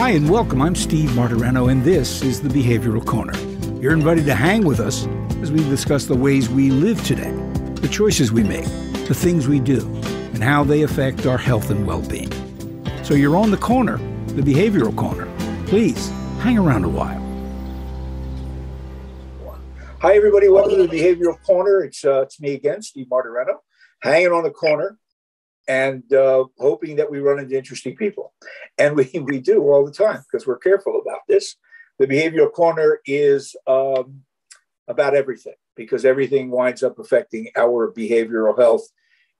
Hi, and welcome. I'm Steve Martorano, and this is the Behavioral Corner. You're invited to hang with us as we discuss the ways we live today, the choices we make, the things we do, and how they affect our health and well being. So you're on the corner, the Behavioral Corner. Please hang around a while. Hi, everybody. Welcome to the Behavioral Corner. It's, uh, it's me again, Steve Martorano, hanging on the corner and uh, hoping that we run into interesting people. And we, we do all the time because we're careful about this. The behavioral corner is um, about everything because everything winds up affecting our behavioral health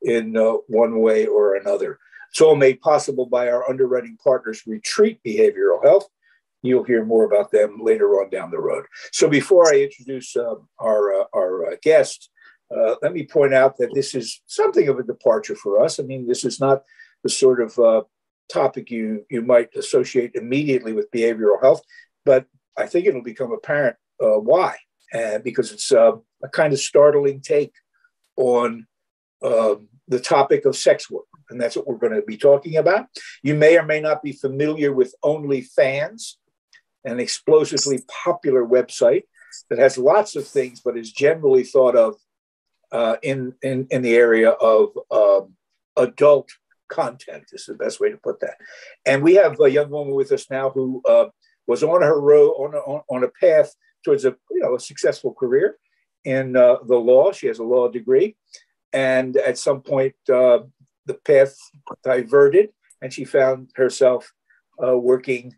in uh, one way or another. It's all made possible by our underwriting partners, Retreat Behavioral Health. You'll hear more about them later on down the road. So before I introduce uh, our, our uh, guest, uh, let me point out that this is something of a departure for us. I mean, this is not the sort of uh, topic you you might associate immediately with behavioral health, but I think it'll become apparent uh, why, because it's uh, a kind of startling take on um, the topic of sex work, and that's what we're going to be talking about. You may or may not be familiar with OnlyFans, an explosively popular website that has lots of things, but is generally thought of uh, in, in, in the area of um, adult content is the best way to put that. And we have a young woman with us now who uh, was on her road on a, on a path towards a you know a successful career in uh, the law. She has a law degree, and at some point uh, the path diverted, and she found herself uh, working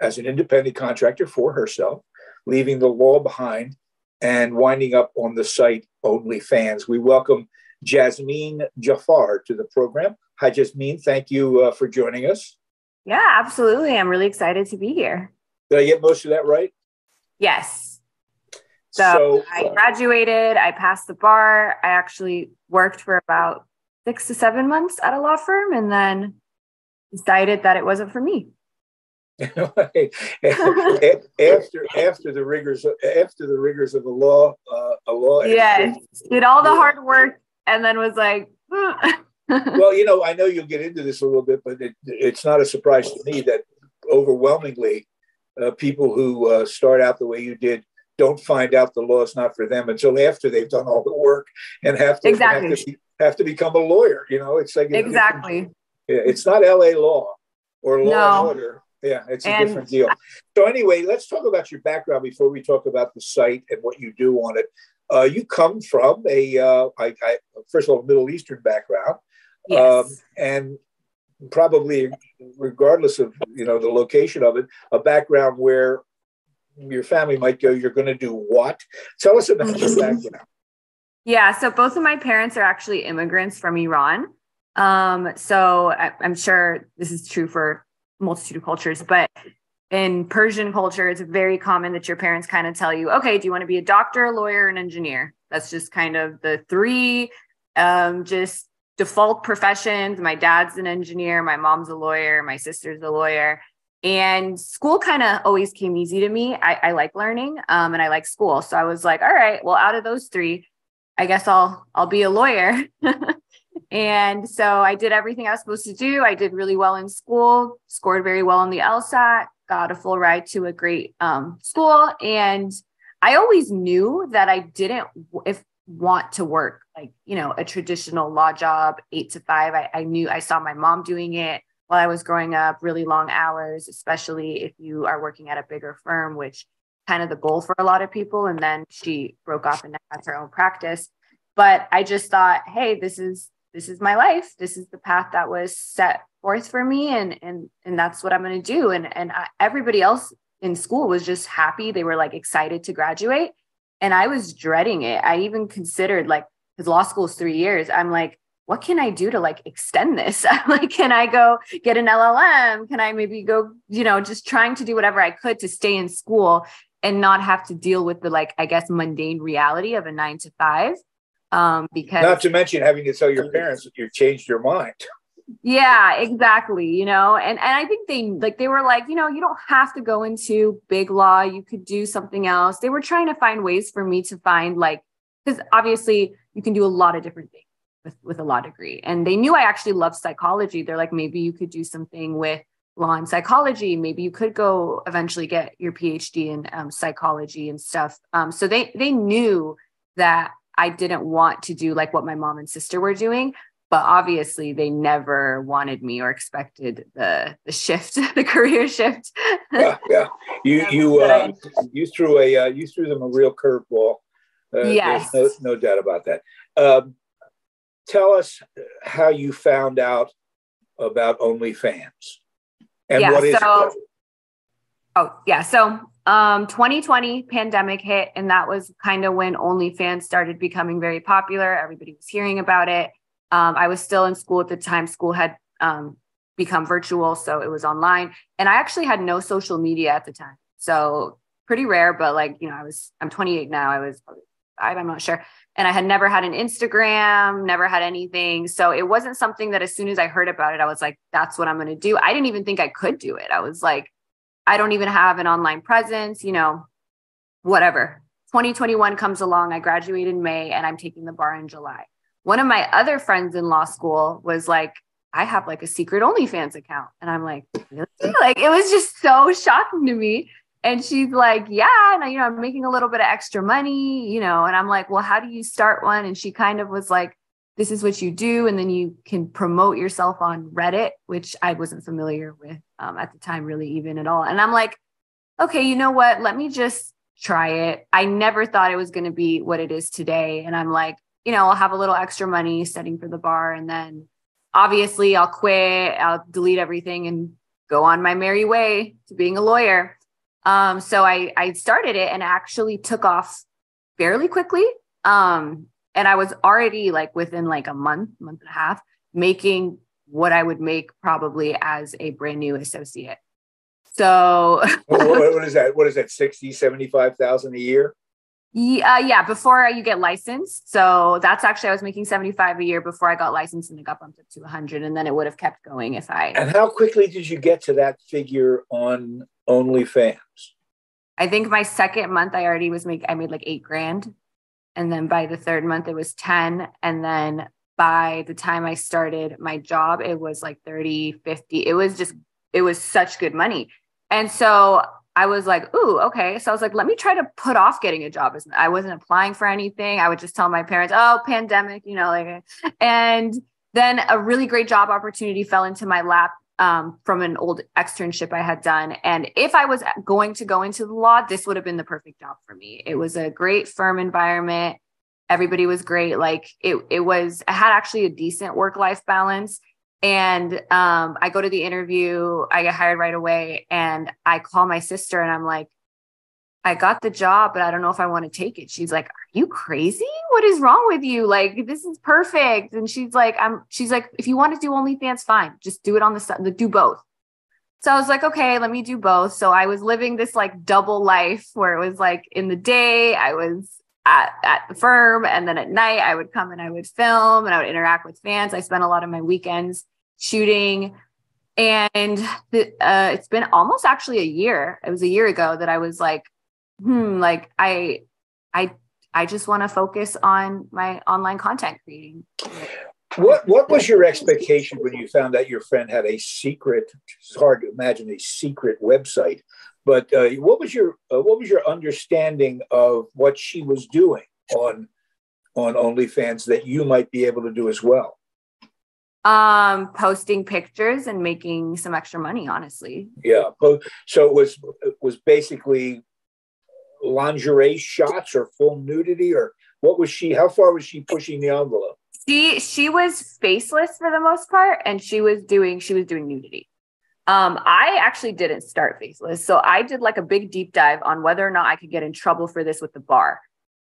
as an independent contractor for herself, leaving the law behind and winding up on the site OnlyFans. We welcome Jazmen Jafar to the program. Hi, Jazmen. Thank you uh, for joining us. Yeah, absolutely. I'm really excited to be here. Did I get most of that right? Yes. So, so I uh, graduated, I passed the bar. I actually worked for about six to seven months at a law firm and then decided that it wasn't for me. after after the rigors after the rigors of a law uh, a law yes did all the hard work and then was like well you know i know you'll get into this a little bit but it, it's not a surprise to me that overwhelmingly uh, people who uh, start out the way you did don't find out the law is not for them until after they've done all the work and have to exactly. have to, be, have to become a lawyer you know? It's like exactly. It's not L.A. Law or law no. and order yeah, it's a and, different deal. So anyway, let's talk about your background before we talk about the site and what you do on it. Uh, you come from a, uh, I, I, first of all, Middle Eastern background, yes. um, and probably, regardless of you know the location of it, a background where your family might go, "You're going to do what?" Tell us about your mm-hmm. background. Yeah, so both of my parents are actually immigrants from Iran. Um, so I, I'm sure this is true for multitude of cultures, but in Persian culture, it's very common that your parents kind of tell you, okay, do you want to be a doctor, a lawyer, an engineer? That's just kind of the three um, just default professions. My dad's an engineer, my mom's a lawyer, my sister's a lawyer. And school kind of always came easy to me. I, I like learning um, and I like school. So I was like, all right, well, out of those three, I guess I'll I'll be a lawyer. And so I did everything I was supposed to do. I did really well in school, scored very well on the LSAT, got a full ride to a great um, school. And I always knew that I didn't if want to work like, you know, a traditional law job, eight to five. I, I knew I saw my mom doing it while I was growing up, really long hours, especially if you are working at a bigger firm, which kind of the goal for a lot of people. And then she broke off and had her own practice. But I just thought, hey, this is this is my life. This is the path that was set forth for me and and and that's what i'm going to do. And and I, everybody else in school was just happy. They were like excited to graduate and i was dreading it. I even considered like because law school is three years i'm like what can i do to like extend this? Like can i go get an llm can i maybe go you know just trying to do whatever i could to stay in school and not have to deal with the like i guess mundane reality of a nine to five um, because not to mention having to tell your parents that you've changed your mind. Yeah, exactly. You know, and and I think they like they were like, you know, you don't have to go into big law. You could do something else. They were trying to find ways for me to find like because obviously you can do a lot of different things with with a law degree. And they knew I actually loved psychology. They're like, maybe you could do something with law and psychology. Maybe you could go eventually get your PhD in um, psychology and stuff. Um, so they they knew that I didn't want to do like what my mom and sister were doing, but obviously they never wanted me or expected the the shift, the career shift. yeah, yeah. You you uh, you threw a uh, you threw them a real curveball. Uh, yes, no, no doubt about that. Um, tell us how you found out about OnlyFans and yeah, what is so, it? Oh yeah, so um, 2020 pandemic hit, and that was kind of when OnlyFans started becoming very popular. Everybody was hearing about it. Um, I was still in school at the time. School had um, become virtual, so it was online. And I actually had no social media at the time, so pretty rare. But like you know, I was I'm 28 now. I was five, I'm not sure. And I had never had an Instagram, never had anything. So it wasn't something that as soon as I heard about it, I was like, that's what I'm going to do. I didn't even think I could do it. I was like, I don't even have an online presence, you know, whatever. 2021 comes along. I graduate in May and I'm taking the bar in July. One of my other friends in law school was like, I have like a secret OnlyFans account. And I'm like, really? like it was just so shocking to me. And she's like, Yeah, and you know, I'm making a little bit of extra money, you know. And I'm like, Well, how do you start one? And she kind of was like, This is what you do. And then you can promote yourself on Reddit, which I wasn't familiar with um, at the time, really, even at all. And I'm like, Okay, you know what? Let me just try it. I never thought it was going to be what it is today. And I'm like, you know, I'll have a little extra money setting for the bar. And then obviously I'll quit, I'll delete everything and go on my merry way to being a lawyer. Um, so I, I started it and actually took off fairly quickly. Um, and I was already like within like a month, month and a half, making what I would make probably as a brand new associate. So what, what is that? What is that? 60, 75,000 a year? Yeah, uh, yeah, before you get licensed. So that's actually I was making 75 a year before I got licensed and it got bumped up to 100 and then it would have kept going if I And how quickly did you get to that figure on OnlyFans? I think my second month I already was make I made like 8 grand and then by the third month it was 10 and then by the time I started my job it was like 30, 50. It was just it was such good money. And so I was like, ooh, okay. So I was like, let me try to put off getting a job. I wasn't applying for anything. I would just tell my parents, oh, pandemic, you know, like, and then a really great job opportunity fell into my lap um, from an old externship I had done. And if I was going to go into the law, this would have been the perfect job for me. It was a great firm environment. Everybody was great. Like it, it was, I had actually a decent work life balance. And um, I go to the interview, I get hired right away, and I call my sister and I'm like, I got the job, but I don't know if I want to take it. She's like, Are you crazy? What is wrong with you? Like, this is perfect. And she's like, I'm, she's like, if you want to do OnlyFans, fine. Just do it on the side, do both. So I was like, okay, let me do both. So I was living this like double life where it was like in the day, I was at, at the firm. And then at night, I would come and I would film and I would interact with fans. I spent a lot of my weekends shooting. And the, uh, it's been almost actually a year. It was a year ago that I was like, hmm, like I, I, I just want to focus on my online content creating. What What was your expectation when you found out your friend had a secret? It's hard to imagine a secret website but uh, what was your uh, what was your understanding of what she was doing on on OnlyFans that you might be able to do as well? Um, posting pictures and making some extra money. Honestly, yeah. So it was it was basically lingerie shots or full nudity, or what was she? How far was she pushing the envelope? She she was faceless for the most part, and she was doing she was doing nudity. Um, I actually didn't start faceless. So I did like a big deep dive on whether or not I could get in trouble for this with the bar.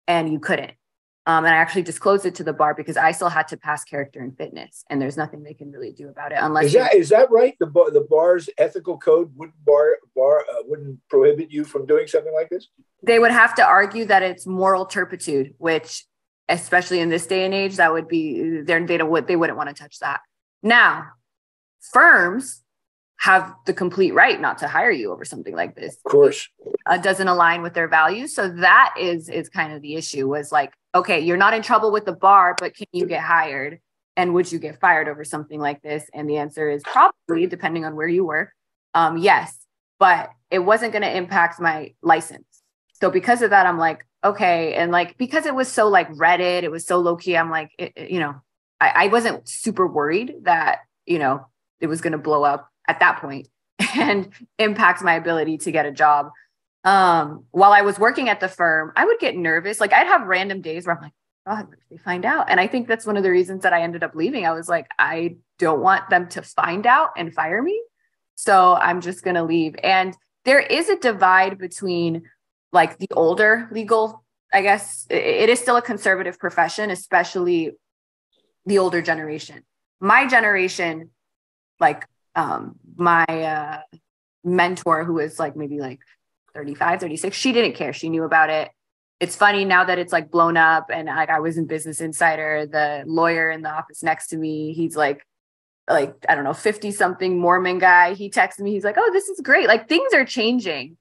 And you couldn't. Um, and I actually disclosed it to the bar because I still had to pass character and fitness, and there's nothing they can really do about it unless. Is that is that right? The bar, the bar's ethical code wouldn't bar bar uh, wouldn't prohibit you from doing something like this. They would have to argue that it's moral turpitude, which, especially in this day and age, that would be they they don't they wouldn't want to touch that. Now, firms have the complete right not to hire you over something like this. Of course. Uh, doesn't align with their values. So that is is kind of the issue was like, okay, you're not in trouble with the bar, but can you get hired? And would you get fired over something like this? And the answer is probably, depending on where you work. Um, yes, but it wasn't going to impact my license. So because of that, I'm like, okay. And like, because it was so like Reddit, it was so low key. I'm like, it, it, you know, I, I wasn't super worried that, you know, it was going to blow up at that point and impact my ability to get a job. Um, while I was working at the firm, I would get nervous. Like I'd have random days where I'm like, God, what if they find out? And I think that's one of the reasons that I ended up leaving. I was like, I don't want them to find out and fire me. So I'm just going to leave. And there is a divide between like the older legal, I guess it is still a conservative profession, especially the older generation. My generation, like um, my uh, mentor, who was like maybe like 35, 36, she didn't care. She knew about it. It's funny now that it's like blown up and like I was in Business Insider, the lawyer in the office next to me, he's like, like, I don't know, 50 something Mormon guy. He texted me, he's like, oh, this is great. Like things are changing.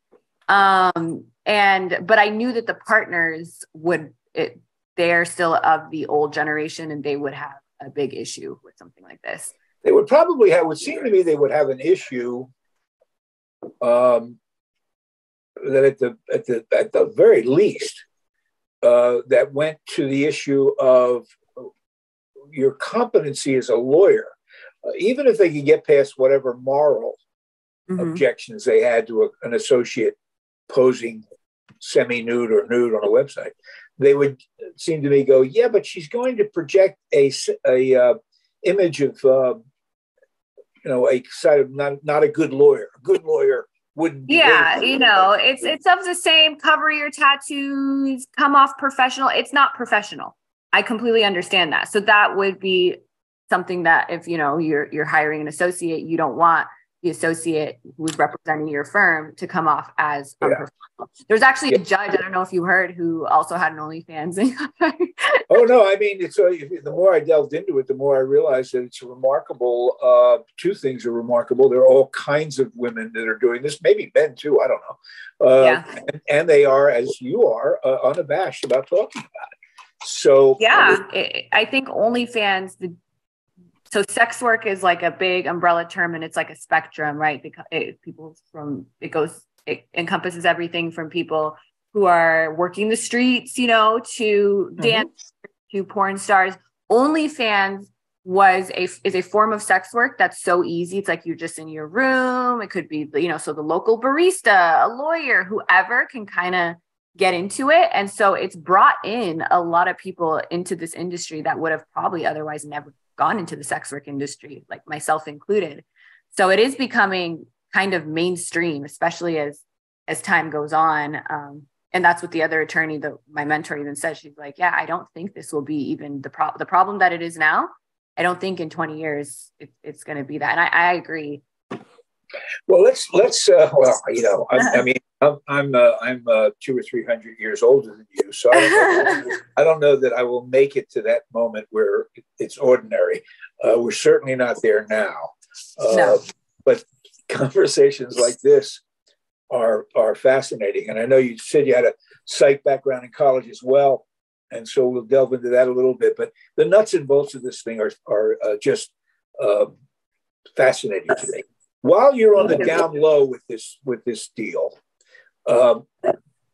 Um, and, but I knew that the partners would, it, they're still of the old generation and they would have a big issue with something like this. They would probably have, would seem to me they would have an issue um, that at the, at the, at the very least, uh, that went to the issue of your competency as a lawyer. Uh, even if they could get past whatever moral mm-hmm. objections they had to a, an associate posing semi-nude or nude on a website, they would seem to me go, yeah, but she's going to project a, a uh, image of, uh, you know, a side of not, not a good lawyer. A good lawyer wouldn't. yeah, you know, it's it's of the same. Cover your tattoos, come off professional. It's not professional. I completely understand that. So that would be something that if you know you're you're hiring an associate, you don't want the associate who's representing your firm to come off as yeah. There's actually yeah. a judge, I don't know if you heard, who also had an OnlyFans. oh no, I mean, it's uh, the more I delved into it, the more I realized that it's remarkable. Uh, two things are remarkable. There are all kinds of women that are doing this, maybe men too. I don't know. Uh, yeah. and, and, they are, as you are, uh, unabashed about talking about it. So yeah, I think OnlyFans, the so sex work is like a big umbrella term and it's like a spectrum right? Because it, people from it goes it encompasses everything from people who are working the streets you know to mm-hmm. dance to porn stars. Onlyfans was a is a form of sex work that's so easy. It's like you're just in your room. It could be you know so the local barista a lawyer whoever can kind of get into it. And so it's brought in a lot of people into this industry that would have probably otherwise never gone into the sex work industry, like myself included. So it is becoming kind of mainstream, especially as as time goes on. Um, and that's what the other attorney, the my mentor, even said. She's like, "Yeah, I don't think this will be even the problem. the problem that it is now. I don't think in 20 years it, it's going to be that." And I, I agree. Well, let's let's uh, well, you know, I, I mean, I'm I'm, uh, I'm uh, two or three hundred years older than you, so I don't, know, I don't, know, that I will make it to that moment where it's ordinary. Uh, we're certainly not there now, uh, no. but conversations like this are are fascinating. And I know you said you had a psych background in college as well, and so we'll delve into that a little bit. But the nuts and bolts of this thing are are uh, just fascinating to me while you're on the down low with this with this deal um,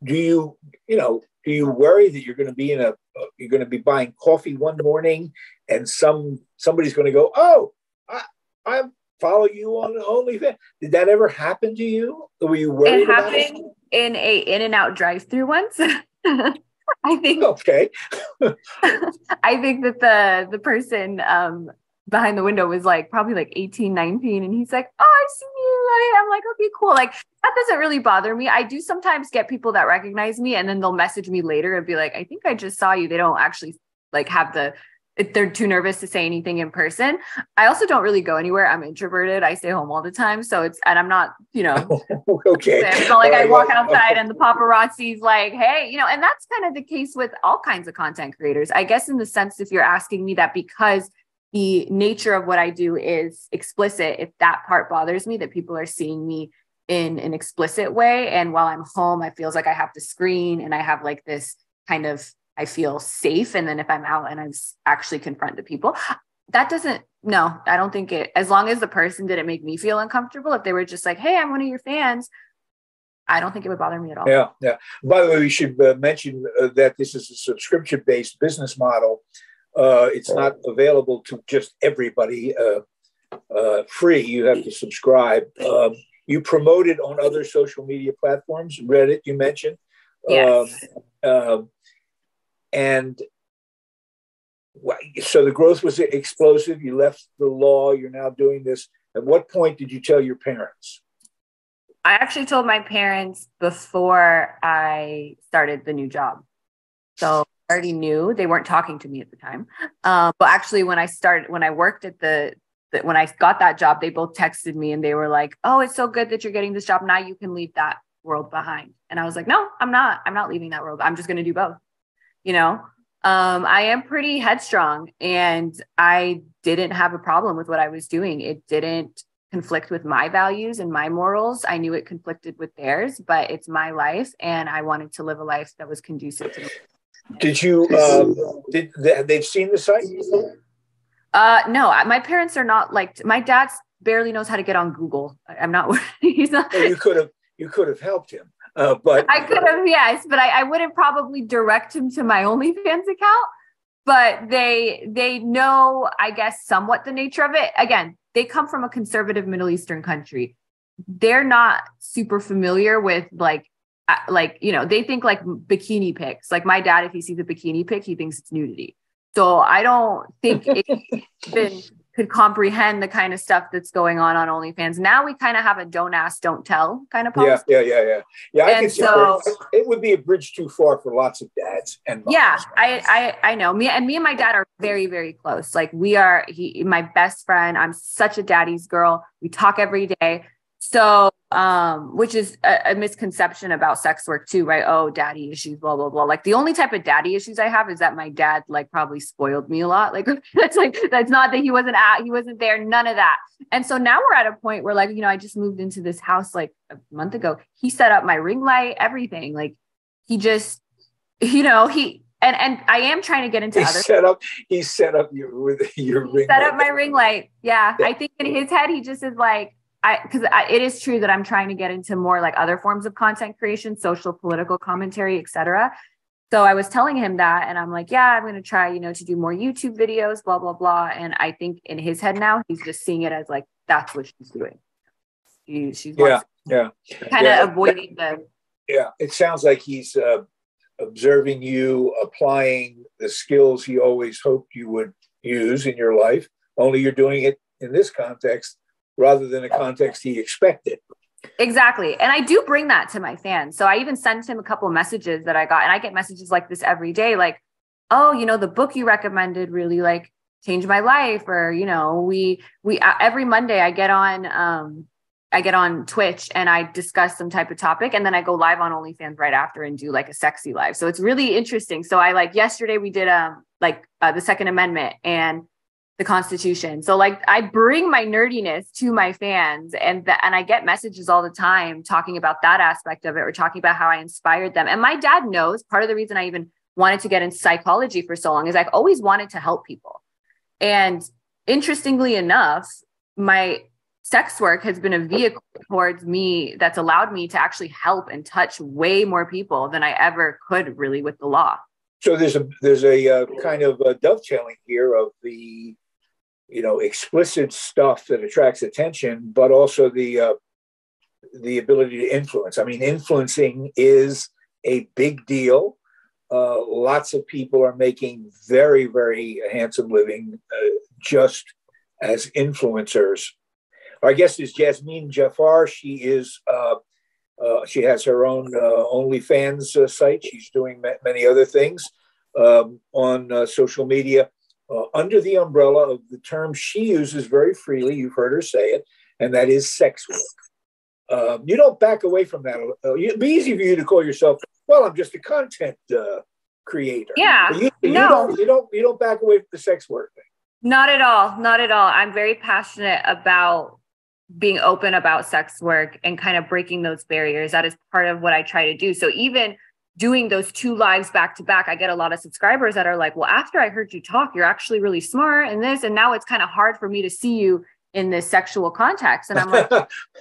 do you, you know, do you worry that you're going to be in a, you're going to be buying coffee one morning and some somebody's going to go, oh, I, I follow you on OnlyFans. Did that ever happen to you? Were you worried? It happened in a In-N-Out drive-through once. I think. Okay. I think that the the person um, behind the window was like probably like 18, 19. And he's like, Oh, I see you. I'm like, okay, cool. Like that doesn't really bother me. I do sometimes get people that recognize me and then they'll message me later and be like, I think I just saw you. They don't actually like have the they're too nervous to say anything in person. I also don't really go anywhere. I'm introverted. I stay home all the time. So it's, and I'm not, you know, okay. It's not like I walk outside and the paparazzi's like, hey, you know, and that's kind of the case with all kinds of content creators. I guess in the sense, if you're asking me that because the nature of what I do is explicit. If that part bothers me, that people are seeing me in an explicit way. And while I'm home, I feels like I have to screen and I have like this kind of, I feel safe. And then if I'm out and I'm actually confront the people, that doesn't no, I don't think it as long as the person didn't make me feel uncomfortable, if they were just like, Hey, I'm one of your fans, I don't think it would bother me at all. Yeah, yeah. By the way, we should uh, mention uh, that this is a subscription-based business model. Uh, it's not available to just everybody uh, uh, free. You have to subscribe. Um, you promote it on other social media platforms. Reddit, you mentioned. Yes. Um, um and so the growth was explosive. You left the law. You're now doing this. At what point did you tell your parents? I actually told my parents before I started the new job. So I already knew they weren't talking to me at the time. Um, but actually, when I started, when I worked at the, the, when I got that job, they both texted me and they were like, "Oh, it's so good that you're getting this job. Now you can leave that world behind." And I was like, "No, I'm not. I'm not leaving that world. I'm just going to do both." You know, um, I am pretty headstrong, and I didn't have a problem with what I was doing. It didn't conflict with my values and my morals. I knew it conflicted with theirs, but it's my life and I wanted to live a life that was conducive to me. Did you um did they, they've seen the site? Uh no, my parents are not like my dad barely knows how to get on Google. I'm not he's not well, you could have you could have helped him. Uh, but I could have, yes, but I, I wouldn't probably direct him to my OnlyFans account. But they they know, I guess, somewhat the nature of it. Again, they come from a conservative Middle Eastern country. They're not super familiar with like like you know they think like bikini pics. Like my dad, if he sees a bikini pic, he thinks it's nudity. So I don't think it even could comprehend the kind of stuff that's going on on OnlyFans. Now we kind of have a don't ask, don't tell kind of policy. Yeah, yeah, yeah, yeah. Yeah, I and so it would be a bridge too far for lots of dads and moms. yeah, I, I I know me and me and my dad are very very close. Like we are he my best friend. I'm such a daddy's girl. We talk every day. So, um, which is a, a, misconception about sex work too, right? Oh, daddy issues, blah blah blah. Like the only type of daddy issues I have is that my dad like probably spoiled me a lot. Like that's like that's not that he wasn't at, he wasn't there, none of that. And so now we're at a point where like you know I just moved into this house like a month ago. He set up my ring light, everything. Like he just, you know, he and and I am trying to get into he other set up. He set up your with your ring. Set light. up my ring light. Yeah, I think in his head he just is like I because it is true that I'm trying to get into more like other forms of content creation, social, political commentary, etc. So I was telling him that, and I'm like, yeah, I'm going to try, you know, to do more YouTube videos, blah blah blah. And I think in his head now, he's just seeing it as like that's what she's doing. She, she's yeah, yeah, kind of yeah. avoiding the. Yeah, it sounds like he's uh, observing you applying the skills he always hoped you would use in your life. Only you're doing it in this context rather than a context he expected. Exactly. And I do bring that to my fans. So I even sent him a couple of messages that I got, and I get messages like this every day like, oh, you know, the book you recommended really like changed my life. Or, you know, we, we, uh, every Monday I get on, um, I get on Twitch and I discuss some type of topic and then I go live on OnlyFans right after and do like a sexy live. So it's really interesting. So I like yesterday we did um like uh, the Second Amendment and the Constitution. So like I bring my nerdiness to my fans and that and I get messages all the time talking about that aspect of it or talking about how I inspired them. And my dad knows part of the reason I even wanted to get in psychology for so long is I've always wanted to help people. And interestingly enough, my sex work has been a vehicle towards me that's allowed me to actually help and touch way more people than I ever could really with the law. So there's a there's a uh, kind of a dovetailing here of the you know explicit stuff that attracts attention but also the uh, the ability to influence. I mean influencing is a big deal. Uh, lots of people are making very very handsome living uh, just as influencers. Our guest is jazmen jafar. She is uh, uh, she has her own uh, OnlyFans site. She's doing many other things um, on social media uh, under the umbrella of the term she uses very freely. You've heard her say it, and that is sex work. Um, you don't back away from that. Uh, it'd be easy for you to call yourself, well, I'm just a content uh, creator. Yeah. You, you, no. Don't, you don't. You don't back away from the sex work thing. Not at all. Not at all. I'm very passionate about being open about sex work and kind of breaking those barriers. That is part of what I try to do. So even doing those two lives back to back, I get a lot of subscribers that are like, well, after I heard you talk, you're actually really smart and this. And now it's kind of hard for me to see you in this sexual context. And I'm like,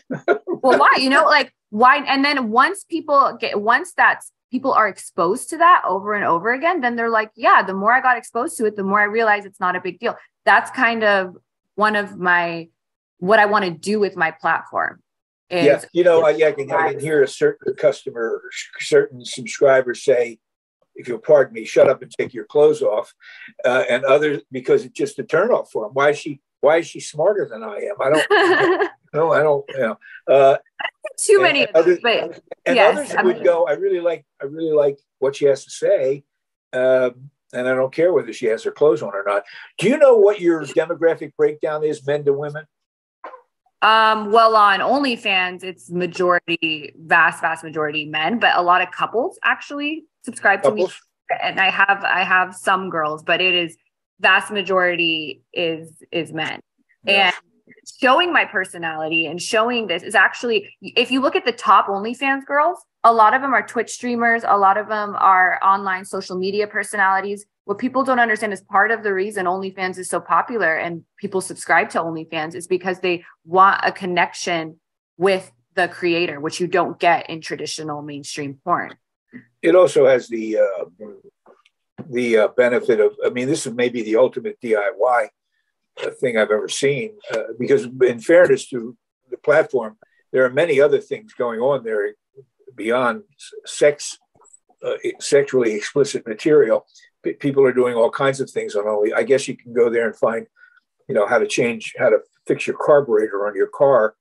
well, why? You know, like why? And then once people get, once that's people are exposed to that over and over again, then they're like, yeah, the more I got exposed to it, the more I realize it's not a big deal. That's kind of one of my, what I want to do with my platform yeah, you know, I, I, can, I can hear a certain customer, certain subscribers say, if you'll pardon me, shut up and take your clothes off, uh, and others because it's just a turnoff for them. Why is she? Why is she smarter than I am? I don't. no, I don't. You know, uh, too many. And others, but, and yes, others I would go. I really like. I really like what she has to say. Um, and I don't care whether she has her clothes on or not. Do you know what your demographic breakdown is, men to women? Um, well, on OnlyFans, it's majority, vast, vast majority men, but a lot of couples actually subscribe couples. to me. And I have, I have some girls, but it is vast majority is is men. And showing my personality and showing this is actually, if you look at the top OnlyFans girls, a lot of them are Twitch streamers, a lot of them are online social media personalities what people don't understand is part of the reason OnlyFans is so popular and people subscribe to OnlyFans is because they want a connection with the creator, which you don't get in traditional mainstream porn. It also has the uh, the uh, benefit of, I mean, this is maybe the ultimate DIY uh, thing I've ever seen, uh, because in fairness to the platform, there are many other things going on there beyond sex, uh, sexually explicit material people are doing all kinds of things on only. I guess you can go there and find, you know, how to change, how to fix your carburetor on your car.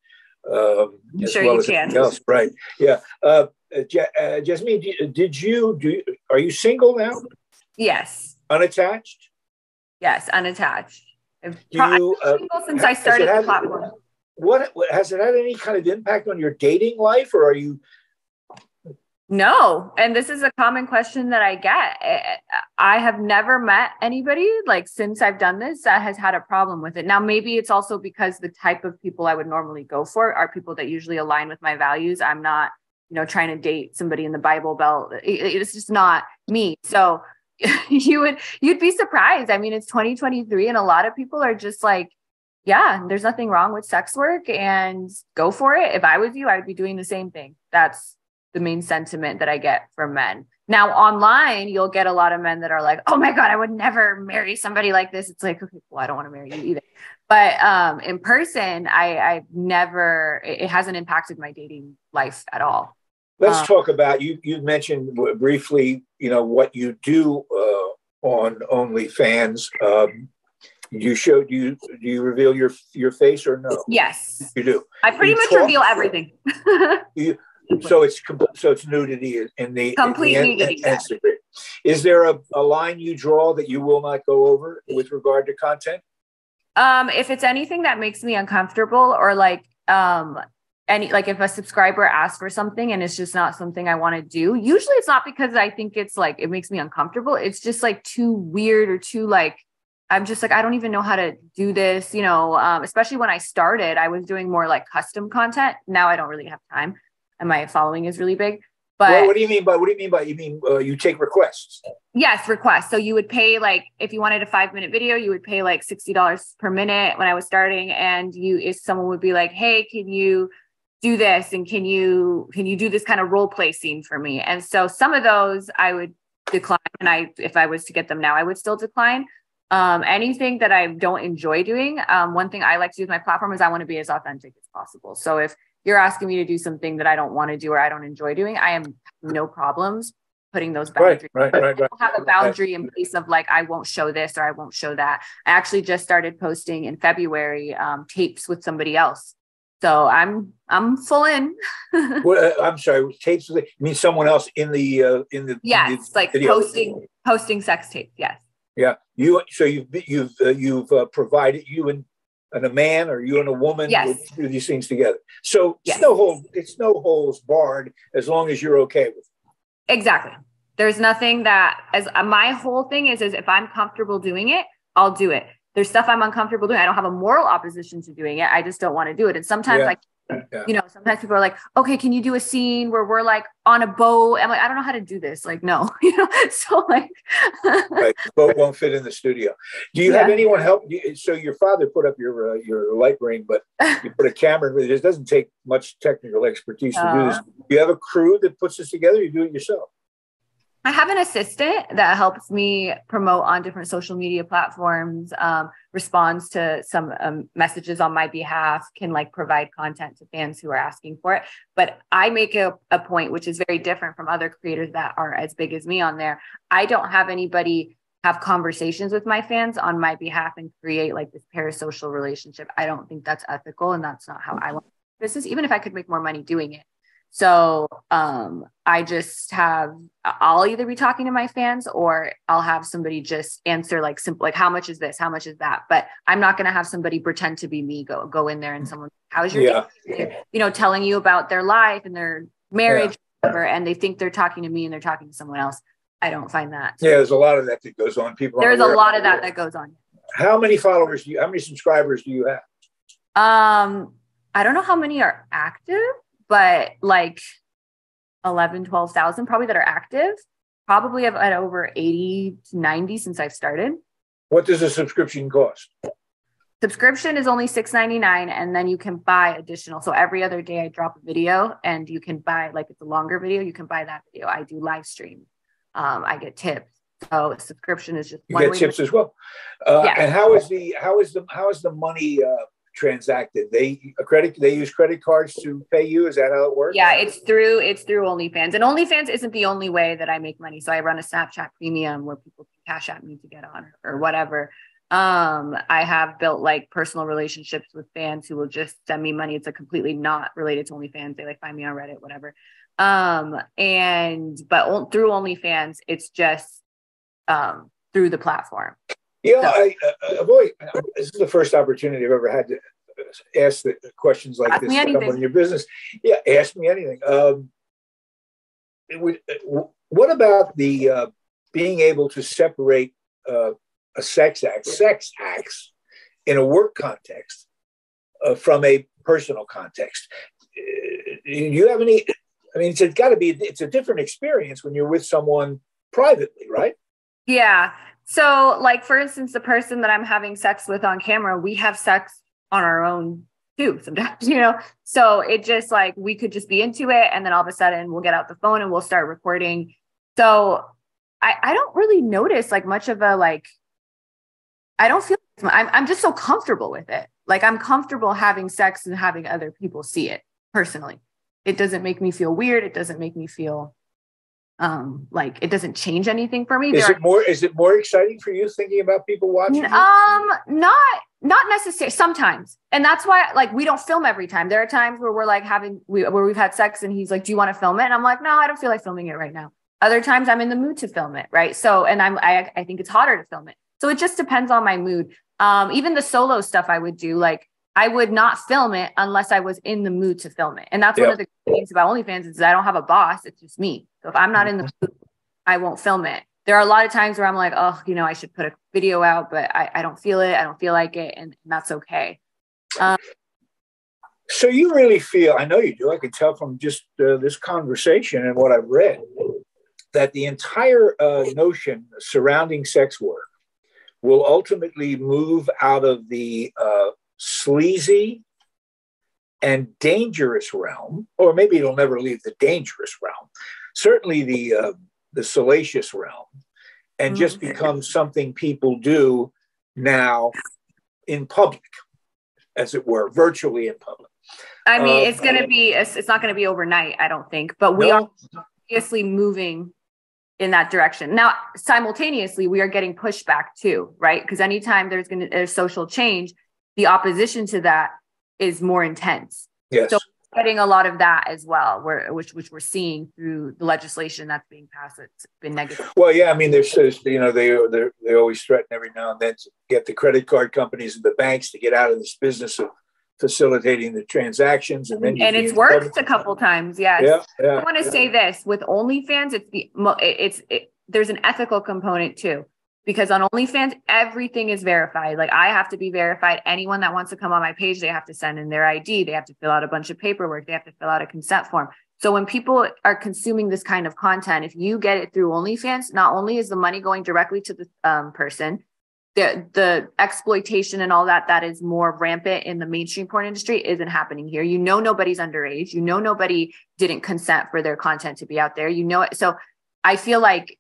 Um, as sure well you as can. Else. Right. Yeah. Uh, uh, Jazmen, did you do? Are you single now? Yes. Unattached. Yes, unattached. Do you, uh, since I started the platform. What has it had any kind of impact on your dating life, or are you no. And this is a common question that I get. I have never met anybody like since I've done this that has had a problem with it. Now, maybe it's also because the type of people I would normally go for are people that usually align with my values. I'm not, you know, trying to date somebody in the Bible Belt. It's just not me. So you would, you'd be surprised. I mean, it's 2023 and a lot of people are just like, yeah, there's nothing wrong with sex work and go for it. If I was you, I would be doing the same thing. That's the main sentiment that I get from men. Now, online, you'll get a lot of men that are like, oh my God, I would never marry somebody like this. It's like, okay, well, I don't want to marry you either. But um, in person, I, I've never, it hasn't impacted my dating life at all. Let's um, talk about you. You mentioned briefly, you know, what you do uh, on OnlyFans. Um, you show do you do you reveal your your face or no? Yes, you do. I pretty you much talk, reveal everything. you so it's so it's nudity in the complete in the nudity. End, yeah. Is there a, a line you draw that you will not go over with regard to content? Um, if it's anything that makes me uncomfortable or like um any like if a subscriber asks for something and it's just not something I want to do, usually it's not because I think it's like it makes me uncomfortable. It's just like too weird or too like I'm just like I don't even know how to do this, you know. Um, especially when I started, I was doing more like custom content. Now I don't really have time and my following is really big. But well, what do you mean by what do you mean by you mean uh, you take requests? Yes, requests. So you would pay like if you wanted a five minute video, you would pay like sixty dollars per minute when I was starting, and you if someone would be like, "Hey, can you do this?" and "Can you can you do this kind of role play scene for me?" And so some of those I would decline, and I if I was to get them now, I would still decline. Um, anything that I don't enjoy doing, um, one thing I like to do with my platform is I want to be as authentic as possible. So if you're asking me to do something that I don't want to do or I don't enjoy doing, I am no problems putting those boundaries. Right, right, right, right. I have a boundary in place of like I won't show this or I won't show that. I actually just started posting in February um, tapes with somebody else. So I'm I'm full in. well, uh, I'm sorry, tapes. You mean someone else in the uh, in the yes, like video. posting posting sex tapes. Yes. Yeah, you. So you've you've uh, you've uh, provided you and and a man or you and a woman yes. do these things together. So yes. it's no hole, it's no holes barred as long as you're okay with it. Exactly. There's nothing that as uh, my whole thing is is if I'm comfortable doing it, I'll do it. There's stuff I'm uncomfortable doing. I don't have a moral opposition to doing it. I just don't want to do it. And sometimes yeah. I Yeah. You know, sometimes people are like, okay, can you do a scene where we're like on a boat? I'm like, I don't know how to do this. Like, no, you know, so like, right. boat won't fit in the studio. Do you yeah. have anyone help? You? So your father put up your uh, your light ring, but you put a camera. It doesn't take much technical expertise to uh, do this. Do you have a crew that puts this together? you do it yourself? I have an assistant that helps me promote on different social media platforms, um, responds to some um, messages on my behalf, can like provide content to fans who are asking for it. But I make a, a point, which is very different from other creators that are as big as me on there. I don't have anybody have conversations with my fans on my behalf and create like this parasocial relationship. I don't think that's ethical and that's not how I want business, even if I could make more money doing it. So um, I just have, I'll either be talking to my fans or I'll have somebody just answer like simple, like how much is this? How much is that? But I'm not going to have somebody pretend to be me, go, go in there and someone, how's your, yeah. Day? you know, telling you about their life and their marriage, yeah. whatever, and they think they're talking to me and they're talking to someone else. I don't find that. Yeah, there's a lot of that that goes on. People, there's a lot of that that goes on. How many followers do you, how many subscribers do you have? Um, I don't know how many are active but like 11, 12,000 probably that are active. Probably have at over 80 to 90 since I've started. What does a subscription cost? Subscription is only $6.99 and then you can buy additional. So every other day I drop a video and you can buy like it's a longer video, you can buy that video. I do live stream. Um, I get tips. So subscription is just you get tips as well. Uh, yeah. And how is the how is the how is the money uh, transacted? They a credit they use credit cards to pay you. Is that how it works? Yeah, it's through it's through OnlyFans, and OnlyFans isn't the only way that I make money. So I run a Snapchat Premium where people can cash at me to get on or whatever. Um, I have built like personal relationships with fans who will just send me money. It's a completely not related to OnlyFans. They like find me on Reddit, whatever. Um, and but through OnlyFans, it's just um through the platform. Yeah, so. I, uh, avoid. This is the first opportunity I've ever had to ask the questions like ask this in your business. Yeah, ask me anything. Um, would, what about the uh, being able to separate uh, a sex act, sex acts, in a work context uh, from a personal context? Uh, do you have any? I mean, it's got to be. It's a different experience when you're with someone privately, right? Yeah. So, like for instance, the person that I'm having sex with on camera, we have sex on our own too sometimes, you know. So it just like we could just be into it, and then all of a sudden we'll get out the phone and we'll start recording. So I I don't really notice like much of a like. I don't feel I'm I'm just so comfortable with it. Like I'm comfortable having sex and having other people see it personally. It doesn't make me feel weird. It doesn't make me feel um like it doesn't change anything for me. Is there it are, more is it more exciting for you thinking about people watching um not not necessarily sometimes. And that's why like we don't film every time. There are times where we're like having we, where we've had sex and he's like do you want to film it? And i'm like no i don't feel like filming it right now. Other times i'm in the mood to film it right? So and i'm i, I think it's hotter to film it. So it just depends on my mood. Um even the solo stuff i would do like I would not film it unless I was in the mood to film it. And that's one of the things about OnlyFans is I don't have a boss. It's just me. So if I'm not in the mood, I won't film it. There are a lot of times where I'm like, oh, you know, I should put a video out, but I, I don't feel it. I don't feel like it. And, and that's okay. Um, so you really feel, I know you do, I can tell from just uh, this conversation and what I've read, that the entire uh, notion surrounding sex work will ultimately move out of the uh, sleazy and dangerous realm, or maybe it'll never leave the dangerous realm, certainly the uh, the salacious realm, and mm-hmm. just become something people do now in public, as it were, virtually in public. I mean, uh, it's going to be it's, it's not going to be overnight, I don't think, but we no. are obviously moving in that direction. Now, simultaneously, we are getting pushback too, right? Because anytime there's going to there's social change, the opposition to that is more intense. Yes. So getting a lot of that as well, where which which we're seeing through the legislation that's being passed. It's been negative. Well, yeah, I mean, there's you know they they they always threaten every now and then to get the credit card companies and the banks to get out of this business of facilitating the transactions and then and it's worked a couple times yes yeah, yeah i want to yeah. say this with onlyfans it's the it's it, there's an ethical component too because on OnlyFans, everything is verified. Like I have to be verified. Anyone that wants to come on my page, they have to send in their ID. They have to fill out a bunch of paperwork. They have to fill out a consent form. So when people are consuming this kind of content, if you get it through OnlyFans, not only is the money going directly to the um, person, the the exploitation and all that that is more rampant in the mainstream porn industry isn't happening here. You know nobody's underage. You know nobody didn't consent for their content to be out there. You know it. So I feel like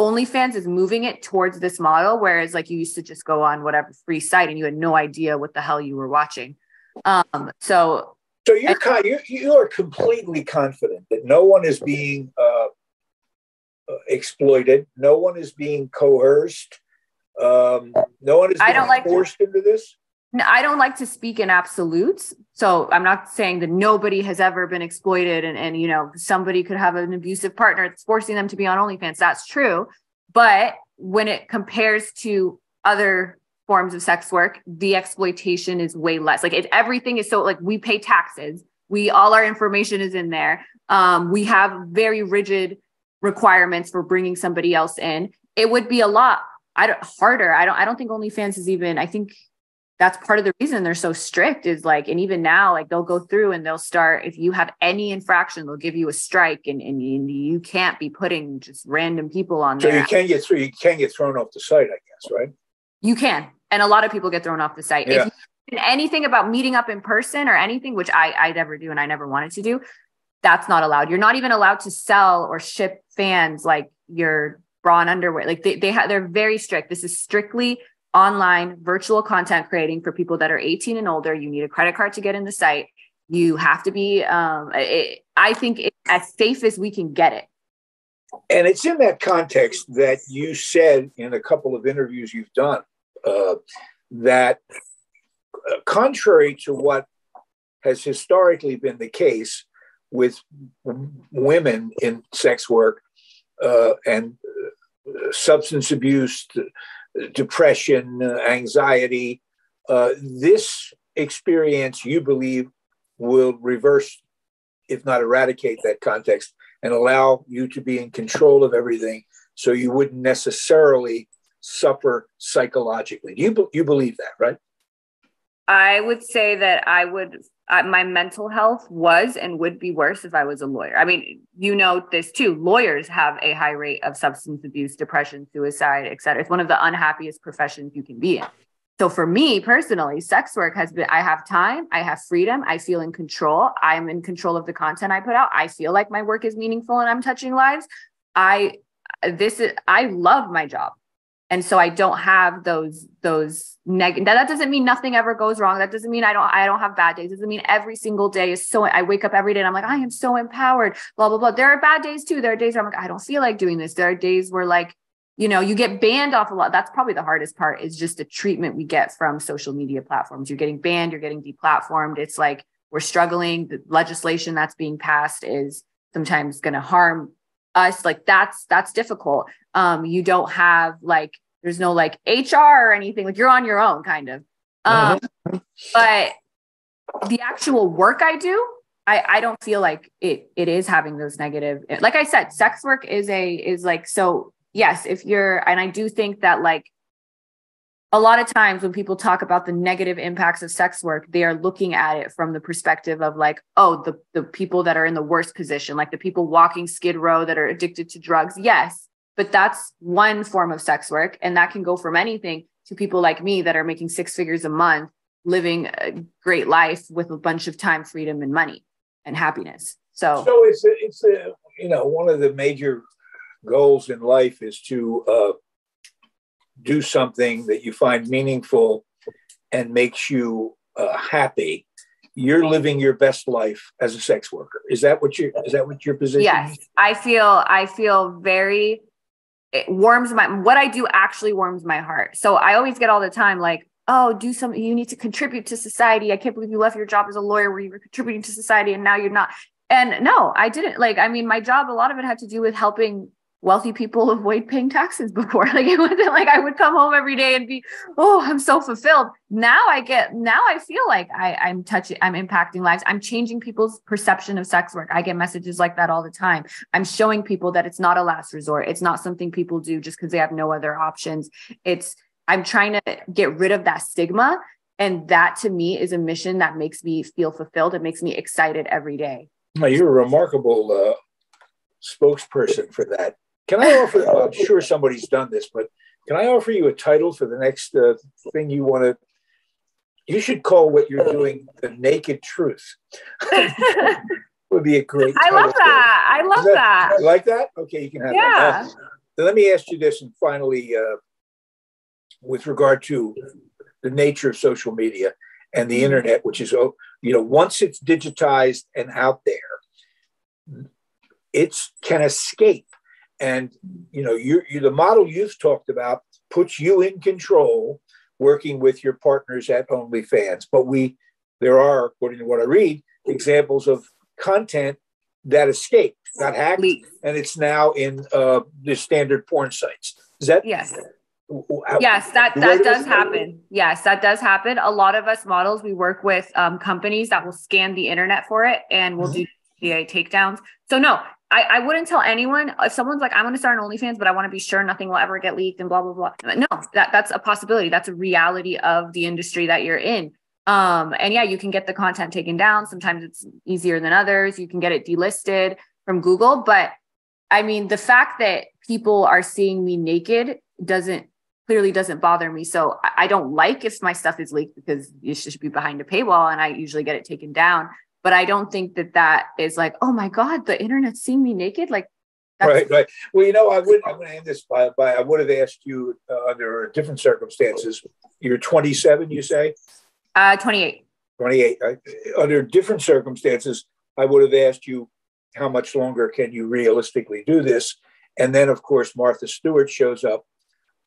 OnlyFans is moving it towards this model, whereas like you used to just go on whatever free site and you had no idea what the hell you were watching. Um, so, so you're con- you you are completely confident that no one is being uh, uh exploited, no one is being coerced, um, no one is being I don't like forced to, into this. I don't like to speak in absolutes. So I'm not saying that nobody has ever been exploited and, and you know, somebody could have an abusive partner that's forcing them to be on OnlyFans. That's true. But when it compares to other forms of sex work, the exploitation is way less. Like it, everything is so like we pay taxes. We all our information is in there. Um, we have very rigid requirements for bringing somebody else in. It would be a lot I don't harder. I don't I don't think OnlyFans is even I think that's part of the reason they're so strict is like and even now like they'll go through and they'll start if you have any infraction they'll give you a strike and, and, and you can't be putting just random people on so there. you can't get through you can't get thrown off the site i guess right you can and a lot of people get thrown off the site yeah. anything about meeting up in person or anything which i i never do and i never wanted to do that's not allowed you're not even allowed to sell or ship fans like your bra and underwear like they, they have they're very strict this is strictly online virtual content creating for people that are 18 and older. You need a credit card to get in the site. You have to be, um, it, I think, it, as safe as we can get it. And it's in that context that you said in a couple of interviews you've done uh, that, uh, contrary to what has historically been the case with women in sex work uh, and uh, substance abuse, depression, anxiety. Uh, this experience, you believe, will reverse, if not eradicate that context, and allow you to be in control of everything so you wouldn't necessarily suffer psychologically. You, you believe that, right? I would say that I would, uh, my mental health was and would be worse if I was a lawyer. I mean, you know this too. Lawyers have a high rate of substance abuse, depression, suicide, et cetera. It's one of the unhappiest professions you can be in. So for me personally, sex work has been, I have time, I have freedom, I feel in control. I'm in control of the content I put out. I feel like my work is meaningful and I'm touching lives. I, this is, I love my job and so i don't have those those negative that doesn't mean nothing ever goes wrong. That doesn't mean i don't i don't have bad days. It doesn't mean every single day is so i wake up every day and i'm like i am so empowered blah blah blah. There are bad days too. There are days where i'm like i don't feel like doing this. There are days where like you know you get banned off a lot. That's probably the hardest part is just the treatment we get from social media platforms. You're getting banned you're getting deplatformed. It's like we're struggling. The legislation that's being passed is sometimes going to harm us like that's that's difficult um you don't have like there's no like hr or anything like you're on your own kind of um mm-hmm. but the actual work i do i i don't feel like it it is having those negative like i said sex work is a is like so yes if you're and i do think that like a lot of times when people talk about the negative impacts of sex work they are looking at it from the perspective of like oh the the people that are in the worst position like the people walking skid row that are addicted to drugs. Yes but that's one form of sex work. And that can go from anything to people like me that are making six figures a month living a great life with a bunch of time freedom and money and happiness. So so it's a, it's a, you know one of the major goals in life is to uh, do something that you find meaningful and makes you uh, happy, you're living your best life as a sex worker. Is that what you is that what your position? Yes, is? I feel I feel very it warms my what I do actually warms my heart. So I always get all the time like, oh, do something. You need to contribute to society. I can't believe you left your job as a lawyer where you were contributing to society and now you're not. And no, I didn't. Like, I mean, my job, a lot of it had to do with helping wealthy people avoid paying taxes before. Like it wasn't like I would come home every day and be, oh, I'm so fulfilled. Now I get, now I feel like I, I'm touching, I'm impacting lives. I'm changing people's perception of sex work. I get messages like that all the time. I'm showing people that it's not a last resort. It's not something people do just because they have no other options. It's, I'm trying to get rid of that stigma. And that to me is a mission that makes me feel fulfilled. It makes me excited every day. You're a remarkable uh, spokesperson for that. Can I offer? I'm sure somebody's done this, but can I offer you a title for the next uh, thing you want to? You should call what you're doing the naked truth. would be a great. I love that. I love that, that. like that? Okay, you can have yeah. that. Now, let me ask you this, and finally, uh, with regard to the nature of social media and the mm-hmm. internet, which is, oh, you know, once it's digitized and out there, it can escape and you know, you, the model you've talked about puts you in control, working with your partners at OnlyFans. But we, there are, according to what I read, examples of content that escaped, got hacked, and it's now in uh, the standard porn sites. Is that yes? yes that that does happen yes that does happen a lot of us models we work with um, companies that will scan the internet for it and we'll mm-hmm. do DA takedowns so no I, I wouldn't tell anyone if someone's like, I'm going to start an OnlyFans, but I want to be sure nothing will ever get leaked and blah, blah, blah. No, that, that's a possibility. That's a reality of the industry that you're in. Um, and yeah, you can get the content taken down. Sometimes it's easier than others. You can get it delisted from Google. But I mean, the fact that people are seeing me naked doesn't clearly doesn't bother me. So I, I don't like if my stuff is leaked because it should be behind a paywall and I usually get it taken down but I don't think that that is like, oh my God, the internet's seeing me naked. Like, right, right. Well, you know, I would, I'm going to end this by, by, I would have asked you uh, under different circumstances. You're 27, you say? Uh, 28. 28. I, under different circumstances, I would have asked you how much longer can you realistically do this? And then, of course, Martha Stewart shows up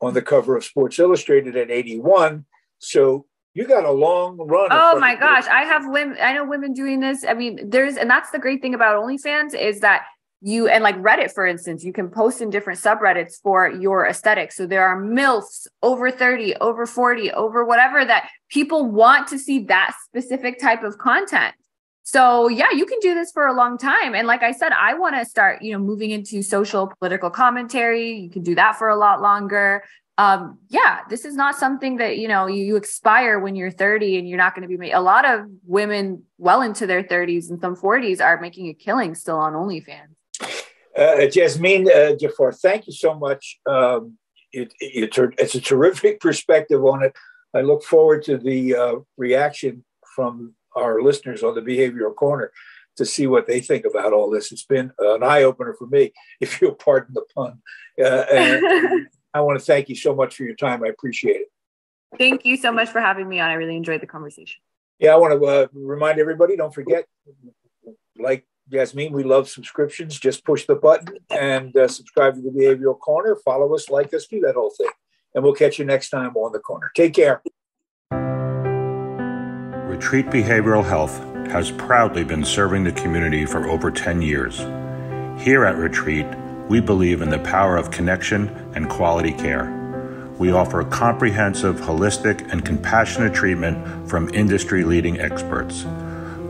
on the cover of Sports Illustrated at 81. So you got a long run. Oh my gosh. I have women, I know women doing this. I mean, there's, and that's the great thing about OnlyFans is that you, and like Reddit, for instance, you can post in different subreddits for your aesthetic. So there are MILFs over 30, over 40, over whatever that people want to see that specific type of content. So yeah, you can do this for a long time. And like I said, I want to start, you know, moving into social political commentary. You can do that for a lot longer um yeah this is not something that you know you, you expire when you're 30 and you're not going to be made a lot of women well into their 30s and some 40s are making a killing still on onlyfans. Uh, jazmen uh, jafar thank you so much. Um it, it, it's a terrific perspective on it. I look forward to the uh, reaction from our listeners on the behavioral corner to see what they think about all this. It's been an eye-opener for me if you'll pardon the pun. Uh, and, I want to thank you so much for your time. I appreciate it. Thank you so much for having me on. I really enjoyed the conversation. Yeah, I want to uh, remind everybody don't forget, like Jazmen, we love subscriptions. Just push the button and uh, subscribe to the Behavioral Corner. Follow us, like us, do that whole thing. And we'll catch you next time on the corner. Take care. Retreat Behavioral Health has proudly been serving the community for over 10 years. Here at Retreat, we believe in the power of connection and quality care. We offer comprehensive, holistic, and compassionate treatment from industry leading experts.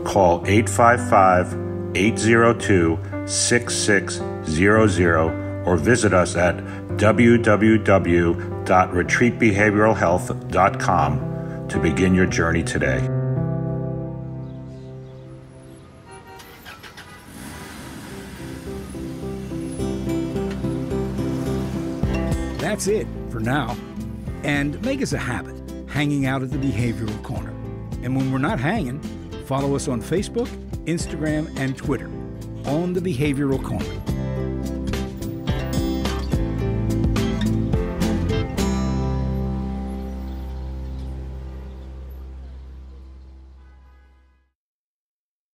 Call 855 802 6600 or visit us at www.retreatbehavioralhealth.com to begin your journey today. That's it for now. And make us a habit hanging out at the Behavioral Corner. And when we're not hanging, follow us on Facebook, Instagram, and Twitter on the Behavioral Corner.